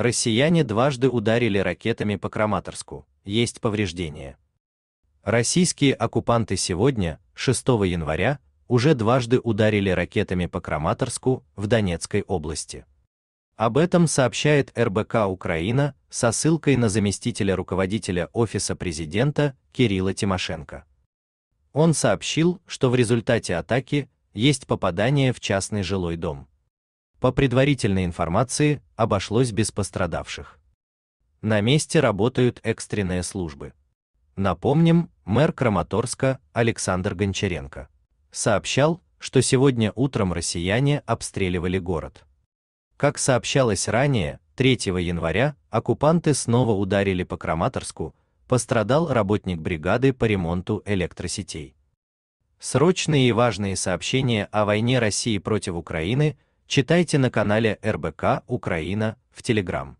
Россияне дважды ударили ракетами по Краматорску, есть повреждения. Российские оккупанты сегодня, 6 января, уже дважды ударили ракетами по Краматорску в Донецкой области. Об этом сообщает РБК Украина со ссылкой на заместителя руководителя офиса президента Кирилла Тимошенко. Он сообщил, что в результате атаки есть попадание в частный жилой дом. По предварительной информации, обошлось без пострадавших. На месте работают экстренные службы. Напомним, мэр Краматорска Александр Гончаренко сообщал, что сегодня утром россияне обстреливали город. Как сообщалось ранее, 3 января оккупанты снова ударили по Краматорску, пострадал работник бригады по ремонту электросетей. Срочные и важные сообщения о войне России против Украины читайте на канале РБК Украина в Телеграм.